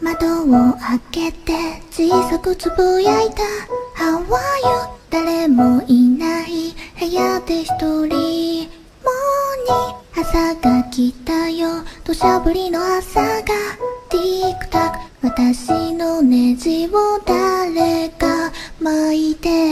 窓を開けて小さくつぶやいた。How are you? 誰もいない部屋で一人。もに朝が来たよ。土砂降りの朝が。ティックタック。私のネジを誰か巻いて。